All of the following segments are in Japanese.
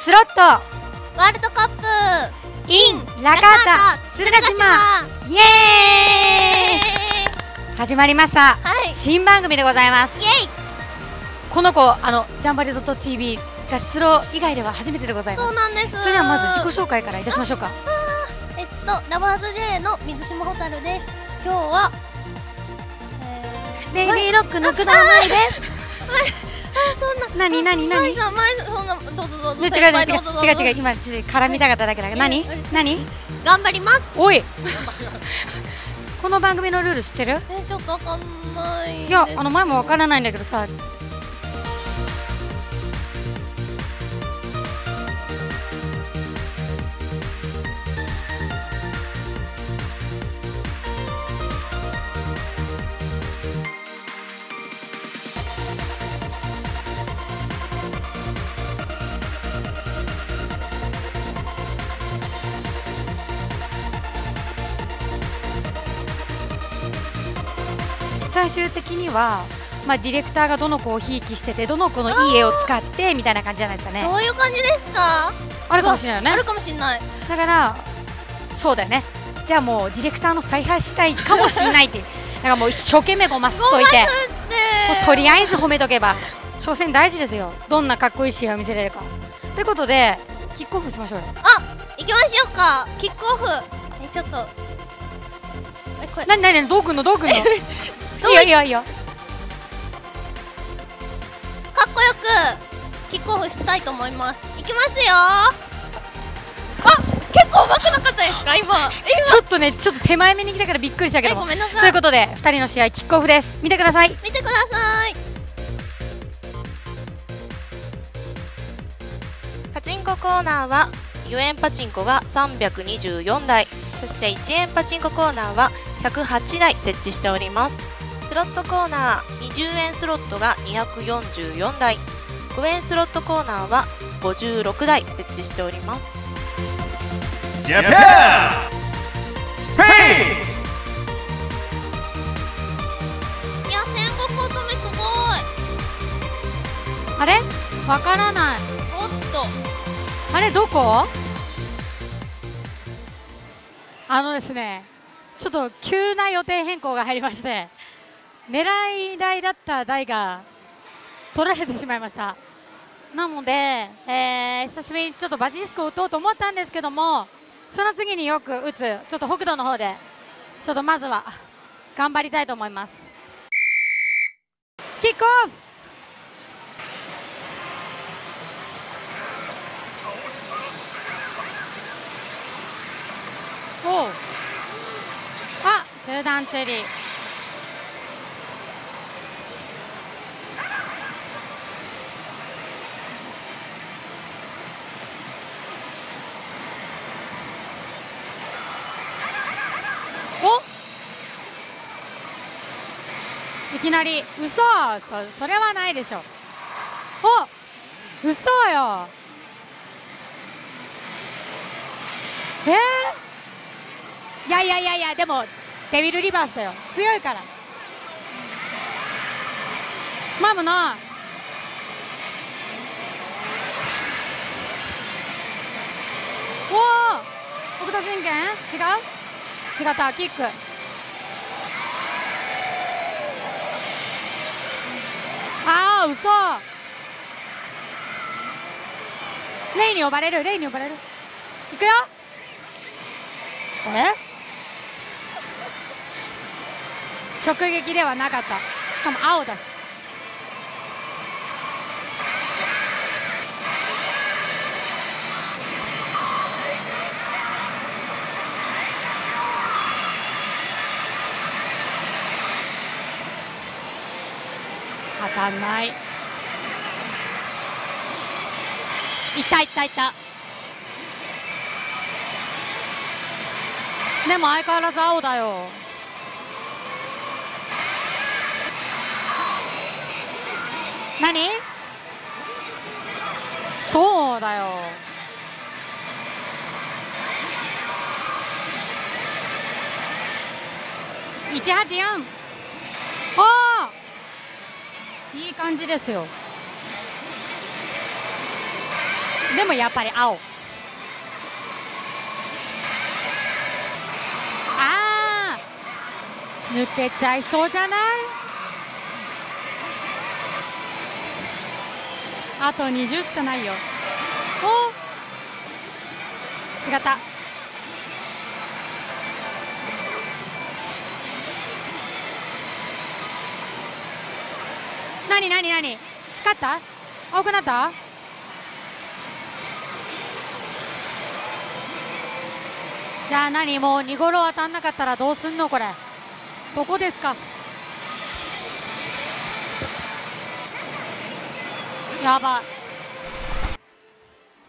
スロット。ワールドカップ。in ラカータ。鶴ヶ島。イエーイ。始まりました、はい。新番組でございます。イエイ。この子あのジャンバリドット TV がスロ以外では初めてでございます。そうなんです。それではまず自己紹介からいたしましょうか。えっとラバーズ J の水島蛍です。今日は、えベイビーロックのくだまいです。ー、そんななになになに前前そんなどうぞどうぞ違う違う違う今ちょっと絡みたかっただけだから。何？ええ何？頑張ります。おい。この番組のルール知ってる？えちょっとわかんないいやあの前もわからないんだけどさ的には、まあ、ディレクターがどの子をひいきしててどの子のいい絵を使ってみたいな感じじゃないですかね。そういう感じですか？あるかもしれないよね。あるかもしれない。だからそうだよね。じゃあもうディレクターの采配したいかもしれないって。い うだからもう一生懸命ごますっといてでもうとりあえず褒めとけば所詮大事ですよ。どんなかっこいい試合を見せれるか。ということでキックオフしましょうよ。行きましょうか。キックオフ。えちょっと。えこれ。なになにどうくんのどうくんの？いいよいいよい。いよかっこよくキックオフしたいと思います。いきますよ。あ結構上手くなかったですか？今。ちょっとねちょっと手前目に来たからびっくりしたけえども。ごめんなさい。ということで2人の試合キックオフです。見てください。見てください。パチンココーナーは4円パチンコが324台。そして1円パチンココーナーは108台設置しておりますスロットコーナー20円スロットが244台。5円スロットコーナーは56台設置しております。Japan! Spain! いや戦国乙女すごい。あれ？わからない。おっと。あれどこ？あのですねちょっと急な予定変更が入りまして狙い台だった台が取られてしまいました。なので、えー久しぶりにちょっとバジリスクを打とうと思ったんですけどもその次によく打つちょっと北斗の方でちょっとまずは頑張りたいと思います。キックオフ！おあ中段チェリー。きなり嘘！そそれはないでしょ。おっ嘘よ。え？ー、いやいやいやいやでもデビルリバースだよ。強いから。マムなおお奥田神拳違う？違った？キックああ嘘。レイに呼ばれるレイに呼ばれる。いくよ。え？直撃ではなかった。しかも青だし。当たんないいったいったい。ったでも相変わらず青だよ。何？そうだよ。184いい感じですよ。でもやっぱり青。あー。抜けちゃいそうじゃない？あと20しかないよ。お。違った。なになになに光った？青くなった？じゃあ何もう2ゴロ当たんなかったらどうすんのこれ？どこですか？やば。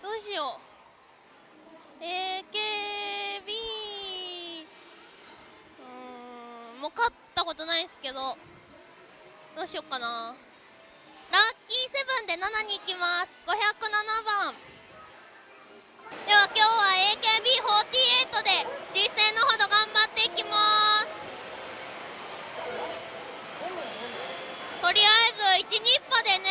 どうしよう。AKB うーんもう勝ったことないですけどどうしようかな。セブンで7に行きます。507番。では今日は AKB48 で実践のほど頑張っていきます。とりあえず1日歩でね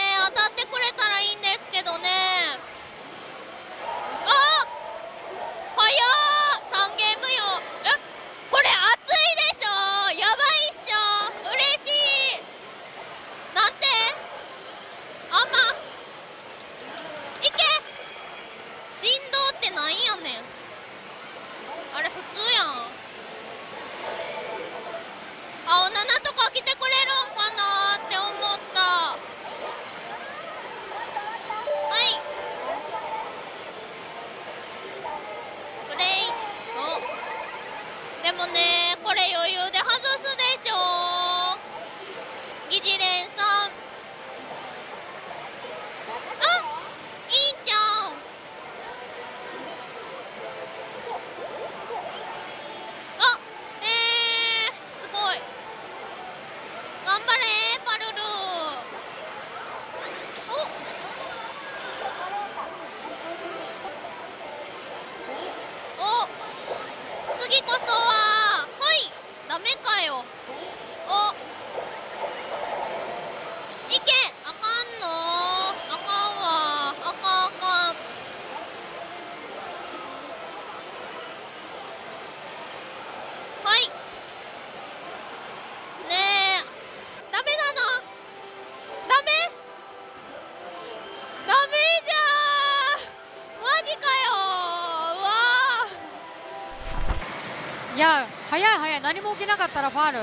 きなかったらファール。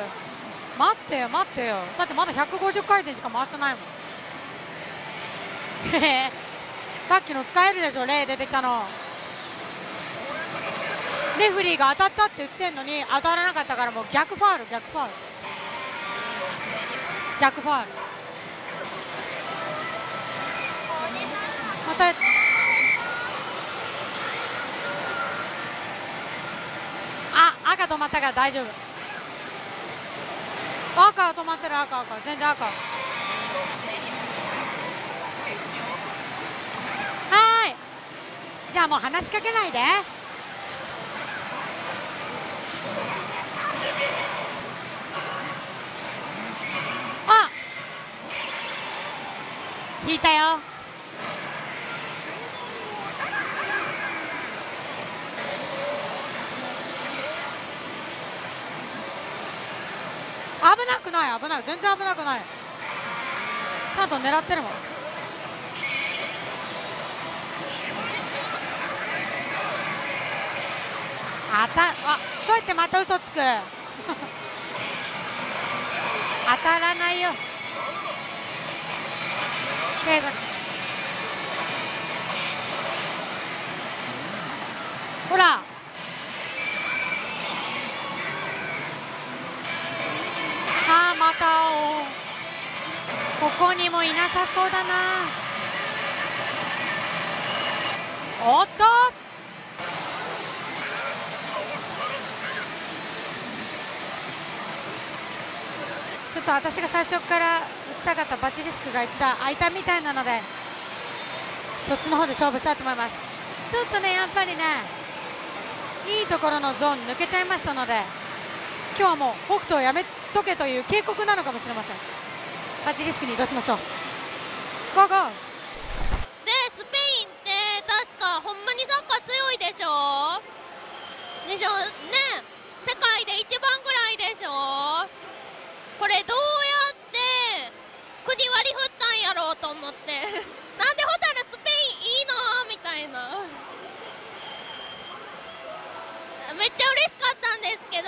待ってよ待ってよ。だってまだ150回転しか回してないもん。へ へさっきの使えるでしょ例出てきたの。レフリーが当たったって言ってんのに当たらなかったからもう逆ファール逆ファール。逆ファール。またあ赤止まったから大丈夫。赤は止まってる赤赤。全然赤。はい。じゃあもう話しかけないで。あ引いたよ。危なくない危ない。全然危なくない。ちゃんと狙ってるもん。あたあそうやってまた嘘つく。当たらないよ。警察。ほら。ここにもいなさそうだな。おっと。ちょっと私が最初から打ちたかったバチリスクが一打空いたみたいなのでそっちの方で勝負したいと思います。ちょっとねやっぱりねいいところのゾーン抜けちゃいましたので今日はもう北斗をやめとけという警告なのかもしれません。バチリスクに移動しましょう。ゴーゴー。でスペインって確にサッカー強いでしょでしょね世界で一番ぐらいでしょこれどうやって国割り振ったんやろうと思って。なんでホタルスペインいいの？みたいな。めっちゃ嬉しかったんですけど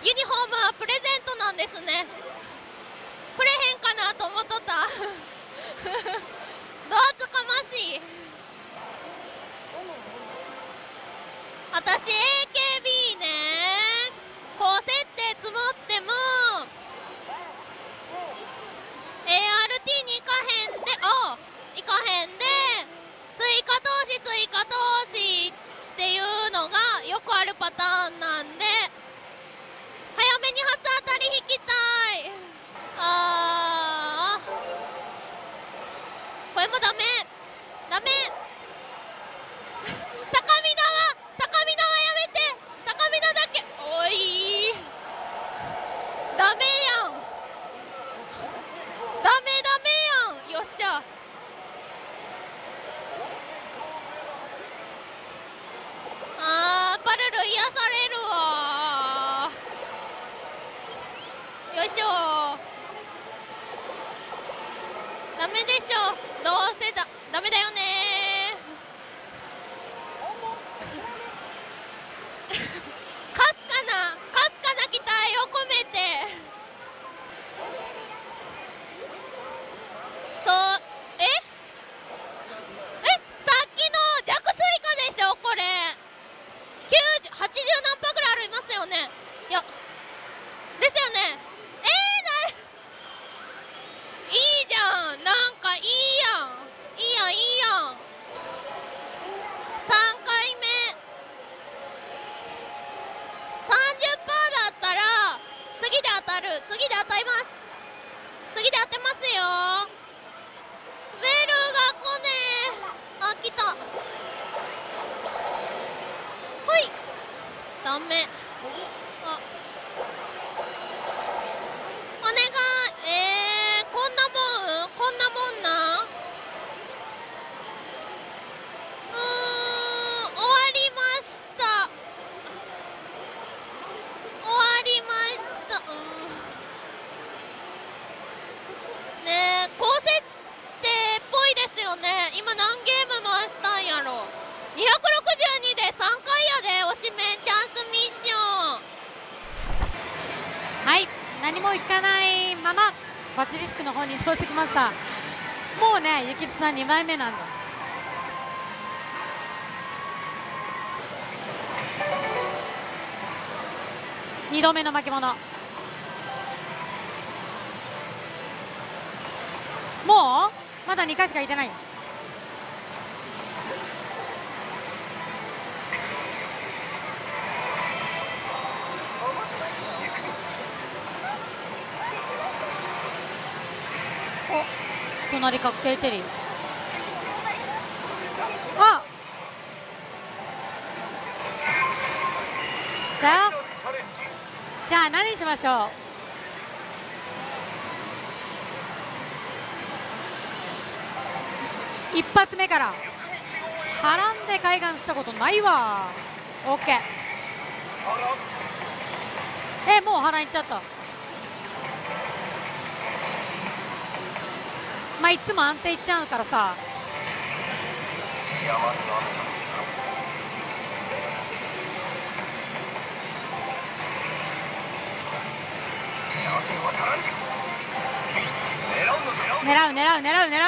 ユニフォームはプレゼントなんですねかなと思っとった？ど厚かましい？私 AKB ね。高設定積もっても ART に行かへんであ行かへんで追加投資追加投資っていうのがよくあるパターンなんで早めに初当たり引きたい。あー。ダメ。ダメ高見は高見はやめて高見だけおいダメやんダメダメやんよっしゃあーパルル癒されるわよいしょダメでしょどうせだダメだよねかすかなかすかな期待を込めてそうええさっきの弱水化でしょこれ90 80何パーぐらいありますよねいやですよねえー、ないいじゃんなんかいいやんいいやんいいやん3回目30%だったら次で当たる次で当たります次で当てますよベルが来ねえあ来たほいダメあお願いえー、こんなもんこんなもんなうーん終わりました終わりましたうんねえ高設定っぽいですよね今何ゲーム回したんやろ262で3回やで推しメンチャンスミッションはい何もいかないままバチリスクの方に移動してきましたもうね雪津さん2枚目なんだ。2度目の負け物。もうまだ2回しかいてない。よお隣確定チェリー。しましょう。一発目から波乱で海岸したことないわ。オッケーえもう波乱いっちゃった。まあいつも安定いっちゃうからさ。狙う狙う狙う狙う。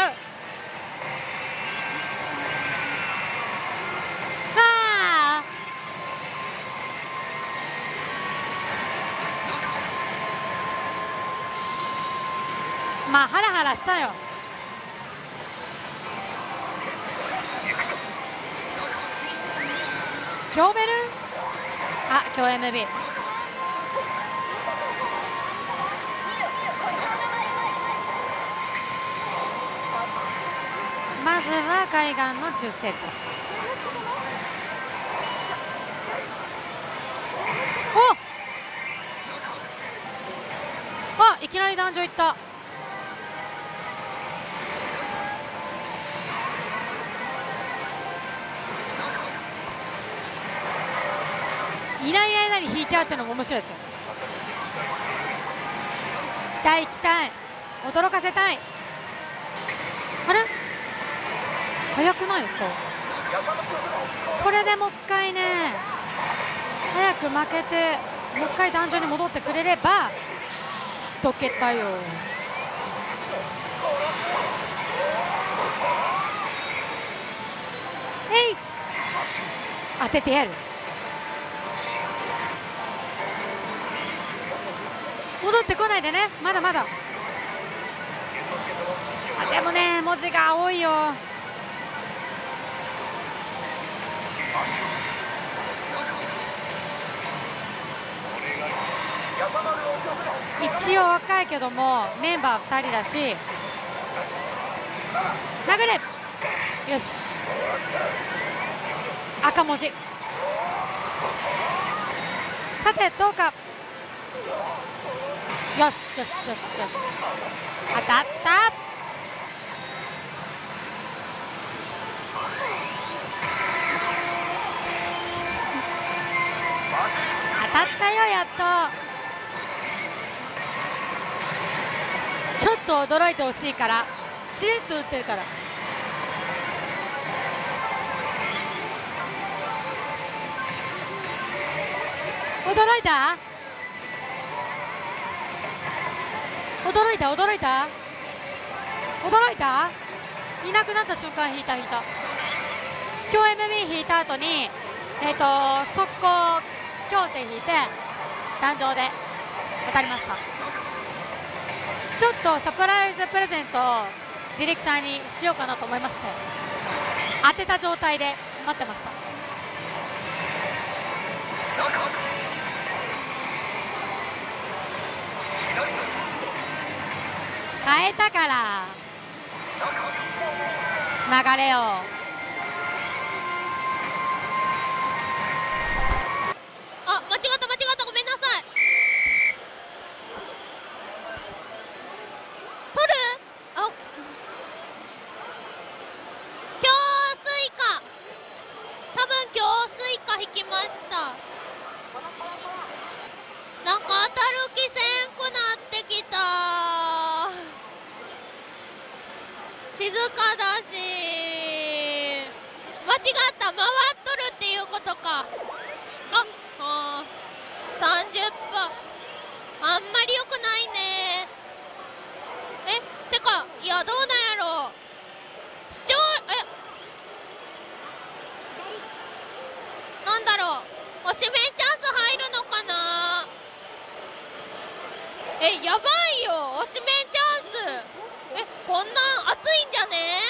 はあまあハラハラしたよ。京ベル？あ京 MB ずは海岸の中西部おあいきなり壇上行った。いない間に引いちゃうってのも面白いですよ。期待期待。驚かせたい。早くないですか？これでもう一回ね早く負けてもう一回壇上に戻ってくれれば解けたよ。えい！当ててやる。戻ってこないでね。まだまだ。あでもね文字が多いよ。一応若いけどもメンバー2人だし。殴れ。よし。赤文字。さてどうか。よしよしよしよし。当たった。ったよやっと。ちょっと驚いてほしいから。しれっと打ってるから。驚いた？驚いた？驚いた？驚いた？いなくなった瞬間引いた引いた。今日 MB 引いた後にえっ、ー、と速攻強点引いて壇上で当たりました。ちょっとサプライズプレゼントをディレクターにしようかなと思いまして当てた状態で待ってました。変えたから。流れをあ間違った間違ったごめんなさい取るあ強水化多分強水化引きましたなんか当たる気せんくなってきた静かだし間違った回っとるっていうことか。ああー。30分あんまり良くないね。えてかいやどうなんやろ。視聴え。なんだろう。おしめんチャンス入るのかな。えやばいよ。おしめんチャンス。えこんなん熱いんじゃね。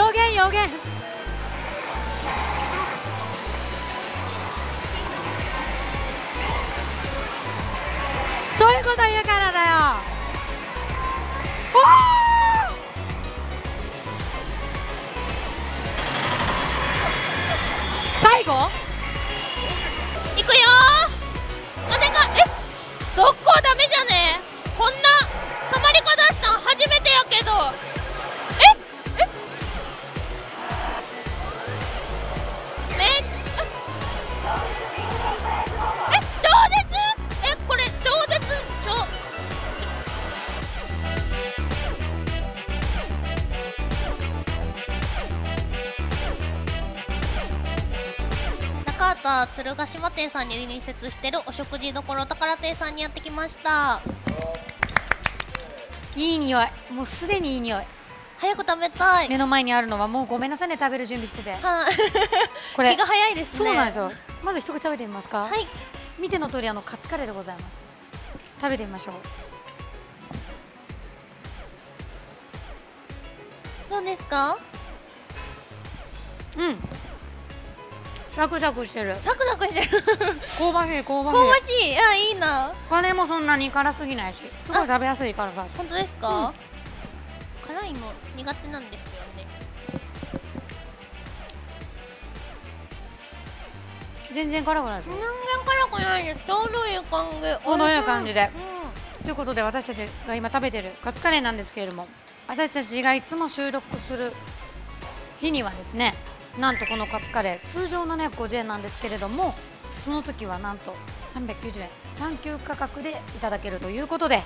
予言予言そういうこと言うからだよ。おー！最後？中畑鶴ヶ島店さんに隣接してるお食事どころ宝亭さんにやってきました。いい匂い。もうすでにいい匂い。早く食べたい。目の前にあるのはもうごめんなさいね食べる準備してて。はい。これ気が早いですね。そうなんですよ。まず一口食べてみますか？はい。見ての通りあのカツカレーでございます。食べてみましょう。どうですか？うんシャクシャクしてる。サクサクしてる。香ばしい香ばしい。香ばしい。あいいな。カレーもそんなに辛すぎないしすごい食べやすいからさ。本当ですか、辛いの苦手なんですよね。全然辛くないです全よ然辛くないです。ちょうどいい感じ。ちょうどいい感じで。うということで私たちが今食べてるカツカレーなんですけれども私たちがいつも収録する日にはですねなんとこのカツカレー通常750円なんですけれどもその時はなんと390円産休価格でいただけるということで、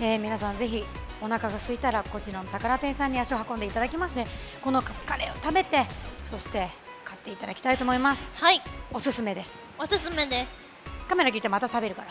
えー皆さんぜひお腹が空いたらこちらの宝店さんに足を運んでいただきましてこのカツカレーを食べてそして買っていただきたいと思います。んはい。おすすめです。おすすめです。カメラ聞いてまた食べるから